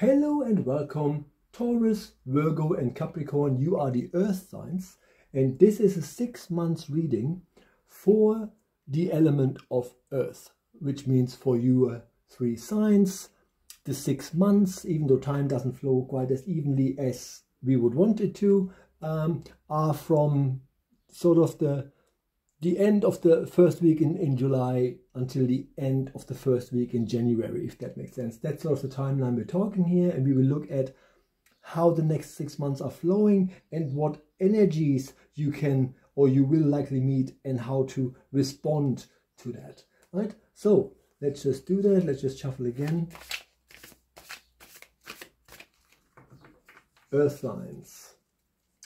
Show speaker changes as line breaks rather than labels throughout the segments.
Hello and welcome, Taurus, Virgo, and Capricorn. You are the earth signs, and this is a six months reading for the element of earth, which means for your three signs, the six months, even though time doesn't flow quite as evenly as we would want it to, um, are from sort of the the end of the first week in, in July until the end of the first week in January, if that makes sense. That's sort of the timeline we're talking here, and we will look at how the next six months are flowing and what energies you can or you will likely meet and how to respond to that. Right? So let's just do that. Let's just shuffle again. Earth signs.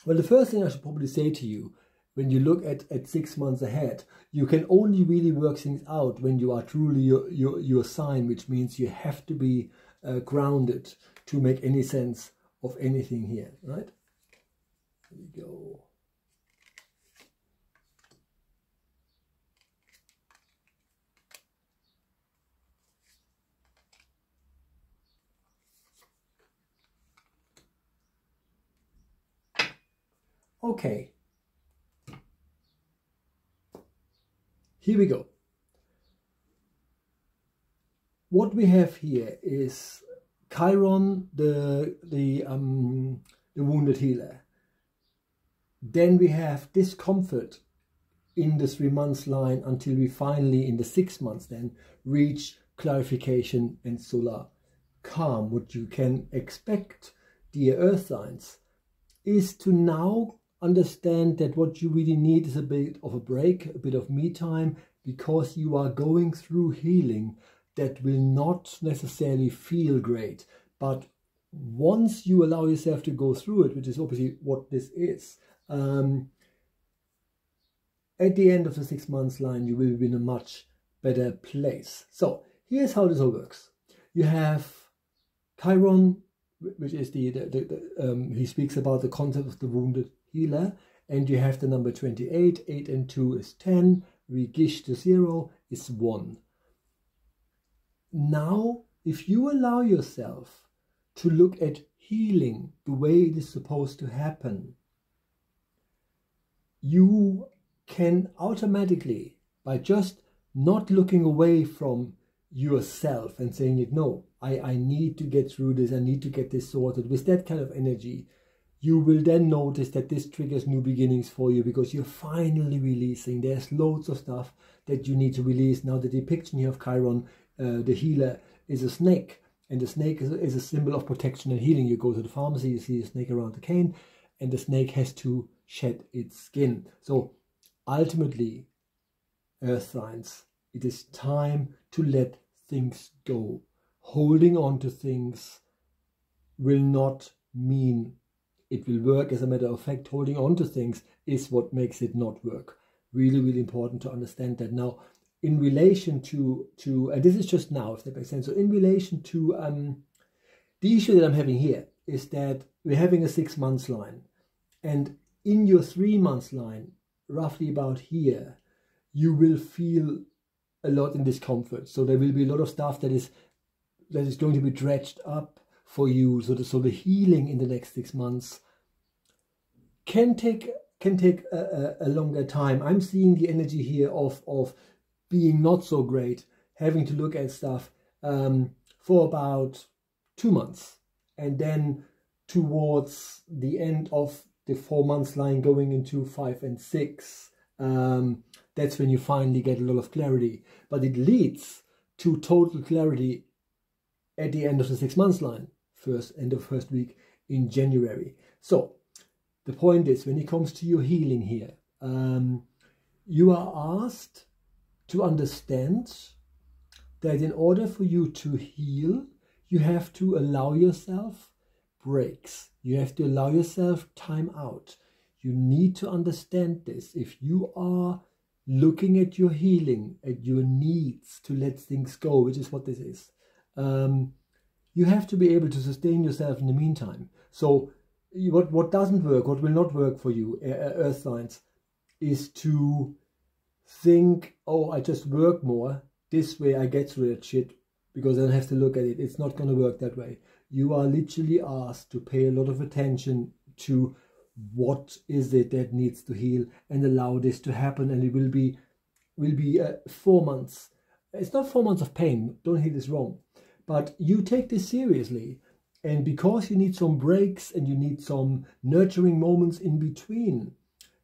Well, the first thing I should probably say to you when you look at, at six months ahead, you can only really work things out when you are truly your, your, your sign, which means you have to be uh, grounded to make any sense of anything here, right? Here we go. Okay, Here we go. What we have here is Chiron, the, the, um, the wounded healer. Then we have discomfort in the three months line until we finally, in the six months then, reach clarification and solar calm. What you can expect, dear earth signs, is to now understand that what you really need is a bit of a break, a bit of me time, because you are going through healing that will not necessarily feel great. But once you allow yourself to go through it, which is obviously what this is, um, at the end of the six months line, you will be in a much better place. So here's how this all works. You have Chiron, which is the, the, the, um, he speaks about the concept of the wounded healer and you have the number 28 8 and 2 is 10 gish to 0 is 1 now if you allow yourself to look at healing the way it is supposed to happen you can automatically by just not looking away from yourself and saying it no I, I need to get through this i need to get this sorted with that kind of energy you will then notice that this triggers new beginnings for you because you're finally releasing. There's loads of stuff that you need to release. Now, the depiction here of Chiron, uh, the healer, is a snake. And the snake is, is a symbol of protection and healing. You go to the pharmacy, you see a snake around the cane, and the snake has to shed its skin. So, ultimately, earth signs, it is time to let things go. Holding on to things will not mean it will work. As a matter of fact, holding on to things is what makes it not work. Really, really important to understand that. Now, in relation to, to and this is just now, if that makes sense. So in relation to um, the issue that I'm having here is that we're having a six months line. And in your three months line, roughly about here, you will feel a lot in discomfort. So there will be a lot of stuff that is that is going to be dredged up for you. So the, so the healing in the next six months can take can take a, a, a longer time. I'm seeing the energy here of of being not so great, having to look at stuff um, for about two months, and then towards the end of the four months line going into five and six, um, that's when you finally get a lot of clarity. But it leads to total clarity at the end of the six months line first end of first week in January. So the point is, when it comes to your healing here, um, you are asked to understand that in order for you to heal, you have to allow yourself breaks. You have to allow yourself time out. You need to understand this. If you are looking at your healing, at your needs to let things go, which is what this is, um, you have to be able to sustain yourself in the meantime. So what, what doesn't work, what will not work for you, earth signs, is to think, oh, I just work more. This way I get through that shit because I have to look at it. It's not going to work that way. You are literally asked to pay a lot of attention to what is it that needs to heal and allow this to happen. And it will be will be uh, four months. It's not four months of pain don't hear this wrong but you take this seriously. And because you need some breaks and you need some nurturing moments in between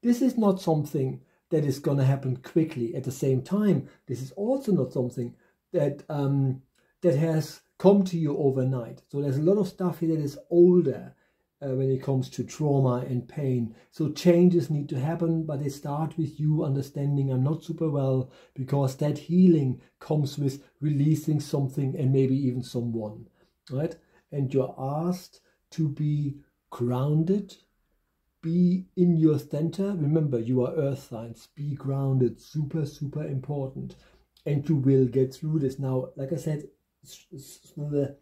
this is not something that is going to happen quickly at the same time. This is also not something that um, that has come to you overnight. So there's a lot of stuff here that is older uh, when it comes to trauma and pain. So changes need to happen, but they start with you understanding I'm not super well because that healing comes with releasing something and maybe even someone, right? And you're asked to be grounded, be in your center. Remember, you are earth signs, be grounded, super, super important. And you will get through this. Now, like I said, the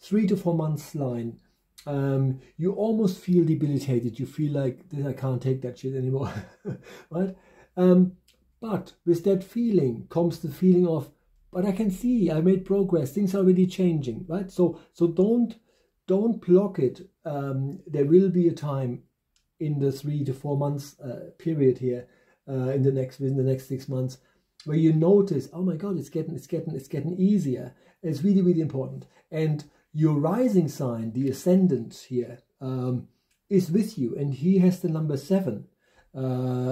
three to four months line um, you almost feel debilitated. You feel like I can't take that shit anymore, right? Um, but with that feeling comes the feeling of, but I can see I made progress. Things are really changing, right? So so don't don't block it. Um, there will be a time in the three to four months uh, period here uh, in the next within the next six months where you notice, oh my god, it's getting it's getting it's getting easier. It's really really important and your rising sign, the ascendant here, um, is with you, and he has the number seven. Uh,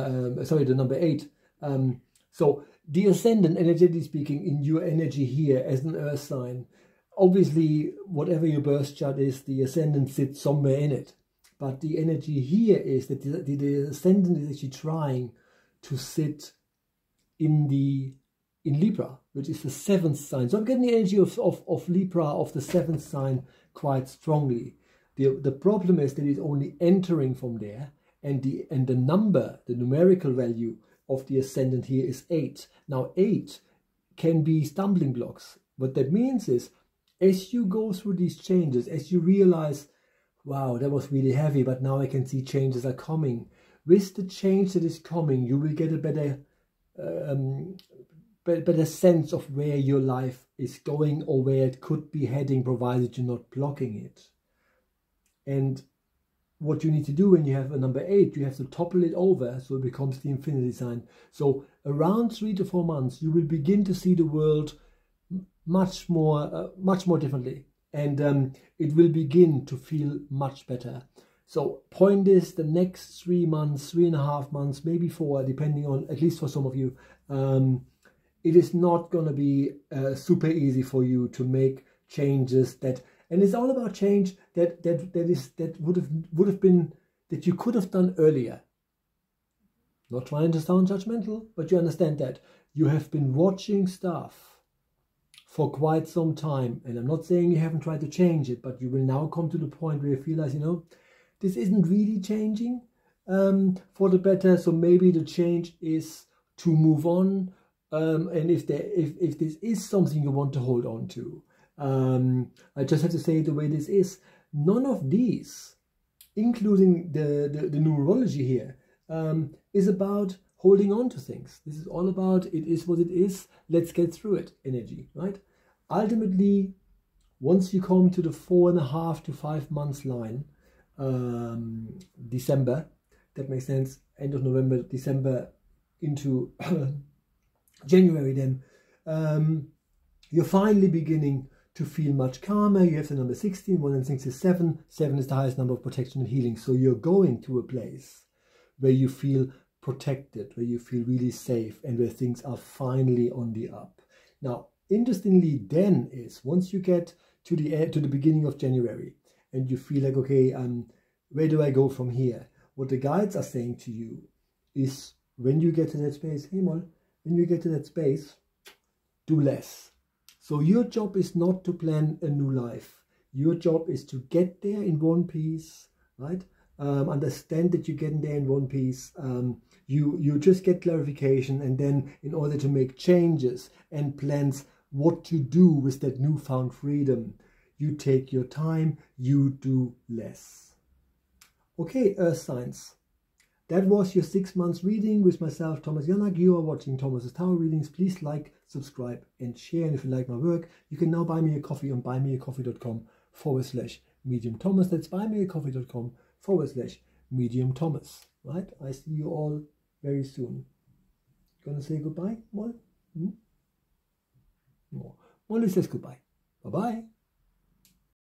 um, sorry, the number eight. Um, so the ascendant, energetically speaking, in your energy here as an earth sign, obviously, whatever your birth chart is, the ascendant sits somewhere in it. But the energy here is that the, the, the ascendant is actually trying to sit in the in Libra, which is the seventh sign. So I'm getting the energy of, of, of Libra, of the seventh sign, quite strongly. The, the problem is that it's only entering from there, and the and the number, the numerical value of the ascendant here is eight. Now eight can be stumbling blocks. What that means is, as you go through these changes, as you realize, wow, that was really heavy, but now I can see changes are coming. With the change that is coming, you will get a better um, but, but a sense of where your life is going or where it could be heading, provided you're not blocking it. And what you need to do when you have a number eight, you have to topple it over so it becomes the infinity sign. So around three to four months, you will begin to see the world much more, uh, much more differently, and um, it will begin to feel much better. So point is the next three months, three and a half months, maybe four, depending on at least for some of you. Um, it is not going to be uh, super easy for you to make changes that and it's all about change that that that is that would have would have been that you could have done earlier. Not trying to sound judgmental but you understand that. You have been watching stuff for quite some time and i'm not saying you haven't tried to change it but you will now come to the point where you realize you know this isn't really changing um, for the better so maybe the change is to move on um, and if there if, if this is something you want to hold on to um, I just have to say the way this is. None of these including the the, the numerology here um, is about holding on to things. This is all about it is what it is. Let's get through it energy right? Ultimately once you come to the four and a half to five months line um, December that makes sense end of November December into January then, um, you're finally beginning to feel much calmer. You have the number 16, 1 and 6 is 7. 7 is the highest number of protection and healing. So you're going to a place where you feel protected, where you feel really safe, and where things are finally on the up. Now, interestingly, then is once you get to the to the beginning of January and you feel like, okay, um, where do I go from here? What the guides are saying to you is when you get to that space, hey, Mol, when you get to that space, do less. So your job is not to plan a new life. Your job is to get there in one piece, right? Um, understand that you're getting there in one piece. Um, you you just get clarification, and then in order to make changes and plans, what to do with that newfound freedom, you take your time. You do less. Okay, Earth signs. That was your six months reading with myself, Thomas Janak. You are watching Thomas's Tarot readings. Please like, subscribe, and share. And if you like my work, you can now buy me a coffee on buymeacoffee.com forward slash medium Thomas. That's buymeacoffee.com forward slash medium Thomas. Right? I see you all very soon. Gonna say goodbye, Moll? Hmm? Molly says goodbye. Bye bye.